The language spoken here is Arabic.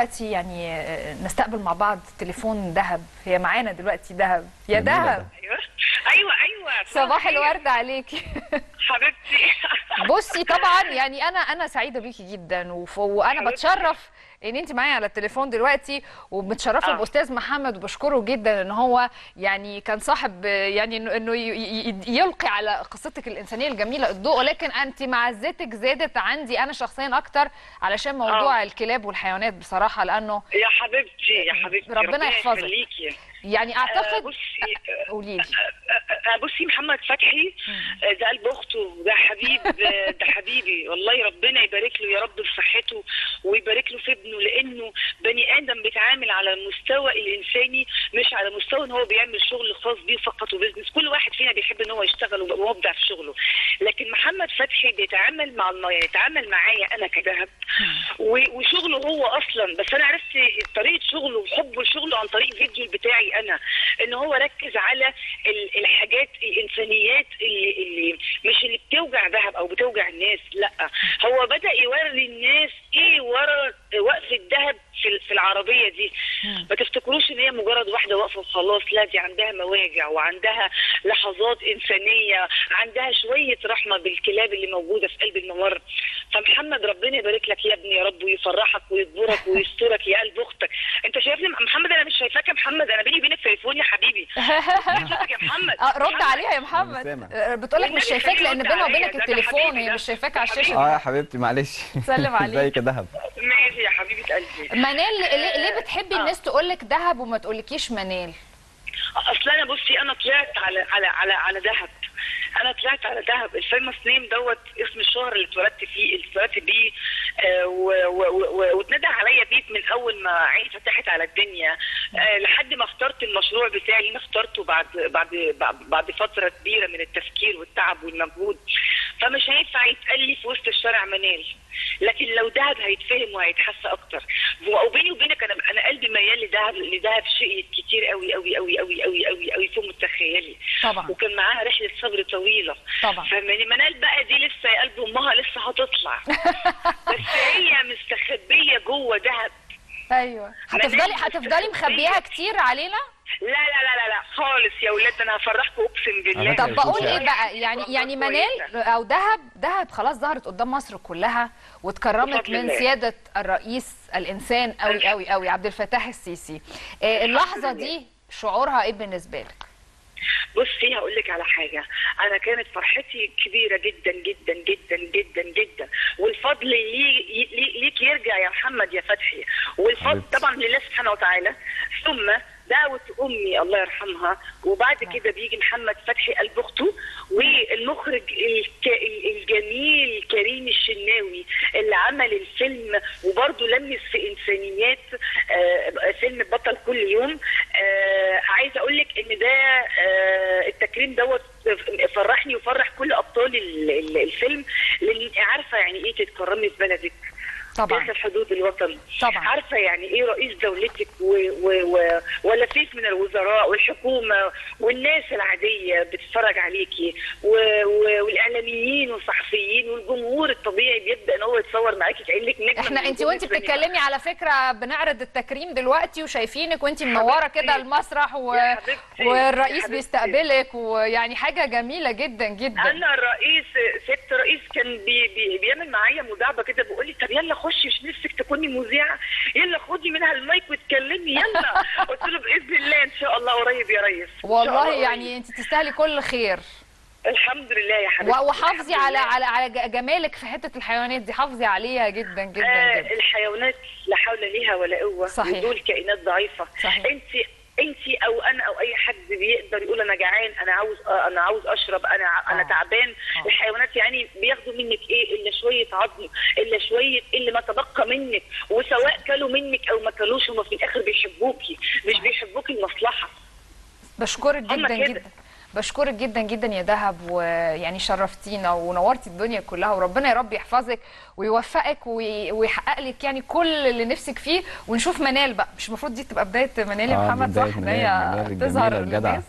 دلوقتي يعني نستقبل مع بعض تليفون ذهب. هي معانا دلوقتي ذهب. يا ذهب. أيوه. أيوه أيوه. صباح الورد عليكي. حبيبتي بصي طبعا يعني أنا أنا سعيدة بيكي جدا وف... وأنا. بتشرف إن انت معايا على التليفون دلوقتي ومتشرفه آه. بأستاذ محمد وبشكره جدا إن هو يعني كان صاحب يعني إنه يلقي على قصتك الإنسانية الجميلة الضوء ولكن انت معزتك زادت عندي أنا شخصيا أكتر علشان موضوع آه. الكلاب والحيوانات بصراحة لأنه يا حبيبتي يا حبيبتي ربنا يحفظك. يعني آه، أعتقد بصي قولي لي آه، آه، بصي محمد فتحي آه، ده قلب أخته ده حبيب آه، ده حبيبي. والله ربنا يبارك له يا رب في صحته ويبارك له في ابنه لأنه بني آدم بيتعامل على المستوى الإنساني مش على مستوى إن هو بيعمل شغل خاص بيه فقط وبزنس كل واحد فينا بيحب إن هو يشتغل ويبقى مبدع في شغله. لكن محمد فتحي بيتعامل مع الم- يتعامل معايا أنا كذهب وشغله هو أصلا. بس أنا عرفت طريقة شغله وحبه لشغله عن طريق الفيديو بتاعي أنا. إن هو ركز على ال- الحاجات الإنسانيات اللي, اللي مش اللي بتوجع ذهب أو بتوجع الناس لأ. هو بدأ يوري الناس إيه ورا وقفه ذهب في في العربية دي ما تفتكروش إن هي مجرد واحدة واقفة وخلاص لا دي عندها مواجع وعندها لحظات إنسانية عندها شوية رحمة بالكلاب اللي موجودة في قلب الممر فمحمد ربنا يبارك لك يا ابني يا رب ويفرحك ويجبرك ويسترك يا قلب أختك أنت شايفني محمد أنا مش شايفاك يا محمد أنا بيني وبينك تليفون يا حبيبي شايفك يا محمد آه، رد. عليها يا محمد. آه، بتقولك مش والنبي شايفاك لأن بينها. وبينك التليفون هي. مش شايفاك على الشاشة. آه يا حبيبتي معلش سلم عليك. ازيك يا دهب ماشي يا حبيبة قلبي. منال ليه, ليه بتحبي آه. الناس تقولك ذهب وما تقولكيش منال؟ أصل أنا بصي أنا طلعت على على على على دهب. أنا طلعت على دهب. الفيموس نيم دوت اسم الشهر اللي اتولدت فيه اللي اتولدت بيه آه، واتندى عليا بيه من أول ما عيني فتحت على الدنيا. آه، لحد ما اخترت المشروع بتاعي. أنا اخترته بعد بعد بعد- بعد فترة كبيرة من التفكير والتعب والمجهود. فمش هينفع يتقال لي في وسط الشارع منال. لكن لو دهب هيتفهم وهيتحس أكتر. وبيني وبينك أنا أنا قلبي ميال لدهب لدهب شيء كتير قوي قوي قوي قوي قوي قوي قوي فوق متخيلي. طبعا. وكان معاها رحلة صبر طويلة. طبعا. فمن منال بقى دي لسه يا قلب أمها لسه هتطلع. بس هي مستخبية جوه دهب. أيوه. هتفضلي هتفضلي مخبيها كتير علينا لا لا لا لا لا خالص يا ولاد أنا هفرحكم أقسم بالله. طب بقول إيه بقى؟ يعني يعني منال أو دهب دهب خلاص ظهرت قدام مصر كلها واتكرمت من الله. سيادة الرئيس الإنسان قوي قوي قوي عبد الفتاح السيسي. آه، اللحظة. دي شعورها إيه بالنسبة لك؟ بصي هقول لك على حاجة. أنا كانت فرحتي كبيرة جدا جدا جدا جدا جدا. والفضل لي لي- ليك يرجع يا محمد يا فتحي. والفضل. طبعا لله سبحانه وتعالى. ثم دعوة أمي الله يرحمها. وبعد كده بيجي محمد فتحي قلب أخته والمخرج الك- الجميل كريم الشناوي اللي عمل الفيلم وبرضه لمس في إنسانيات آه، فيلم بطل كل يوم. آه، عايزة أقول لك إن ده آه، التكريم دوت فرحني وفرح كل أبطال ال- ال- الفيلم. لأن عارفة يعني إيه تتكرمي في بلدك؟ طبعا داخل حدود الوطن طبعا. عارفة يعني إيه رئيس دولتك و... و... و... ولفيف من الوزراء والحكومة والناس العادية بتتفرج عليكي و... و... والإعلاميين والصحفيين والجمهور الطبيعي بيبدأ إن هو يتصور معاكي كأنك نجمة إحنا انت وانت. بتتكلمي على فكرة بنعرض التكريم دلوقتي وشايفينك وانت منورة. كده المسرح و... والرئيس. بيستقبلك ويعني حاجة جميلة جدا جدا أنا الرئيس ست رئيس كان بي بي بيعمل معايا مداعبة كده بيقول لي طب يلا خشي مش نفسك تكوني مذيعة. يلا خدي منها المايك واتكلمي يلا. قلت له بإذن الله إن شاء الله قريب يا ريس. والله الله يعني أنت تستاهلي كل خير. الحمد لله يا حبيبتي. وحافظي على. على على جمالك في حتة الحيوانات دي. حافظي عليها جدا جدا آه جدا. الحيوانات لا حول ليها ولا قوة صحيح. دول كائنات ضعيفة. صحيح. أنت انت أو أنا أو أي حد بيقدر يقول أنا جعان أنا عاوز آه أنا عاوز أشرب أنا أنا آه. تعبان آه. الحيوانات يعني بياخدوا منك إيه إلا شوية عظم إلا شوية اللي ما تبقى منك وسواء كلوا منك أو ما كلوش هم في الآخر بيحبوكي مش. بيحبوكي المصلحة بشكرك جدا. جدا بشكرك جدا جدا يا دهب ويعني شرفتينا ونورتي الدنيا كلها وربنا يا رب يحفظك ويوفقك وي- ويحقق لك يعني كل اللي نفسك فيه ونشوف منال بقى. مش المفروض دي تبقى بداية منال يا آه، محمد صح؟ ان هي تظهر. للناس.